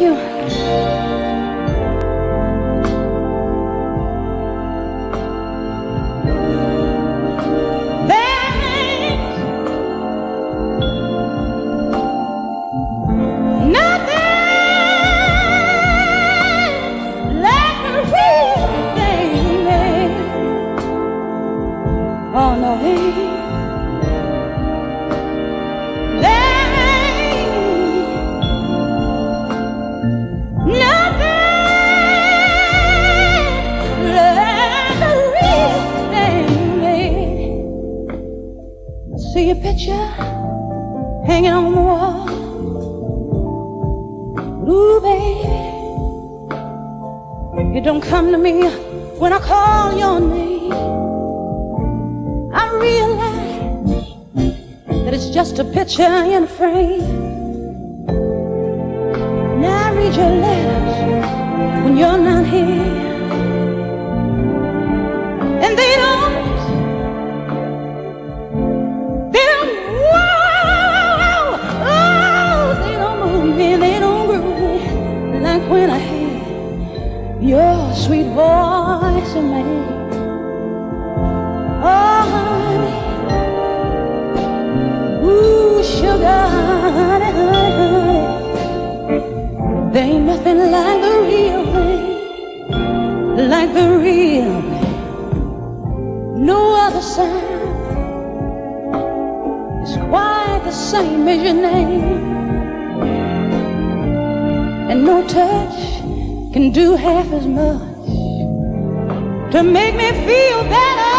You. A picture hanging on the wall. Ooh, baby, you don't come to me when I call your name. I realize that it's just a picture in a frame. Now I read your letters when you're not here, when I hear your sweet voice in ear. Oh, honey, ooh, sugar, honey, honey, honey. There ain't nothing like the real thing, like the real thing. No other sound is quite the same as your name. No touch can do half as much to make me feel better.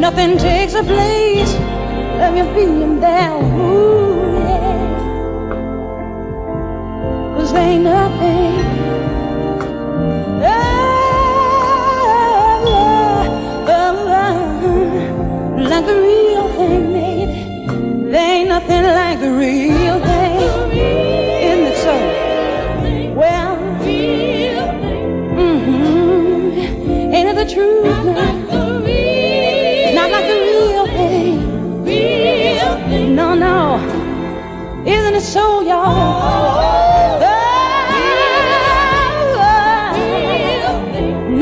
Nothing takes a place of you being there. Ooh, yeah. Cause ain't nothing. Isn't it so, y'all?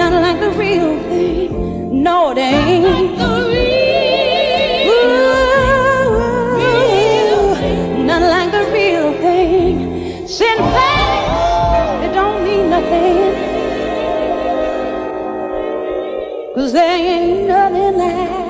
Not like the real thing. No, it ain't. Ooh, Not like the real thing. Synthetic, it don't mean nothing. Cause there ain't nothing like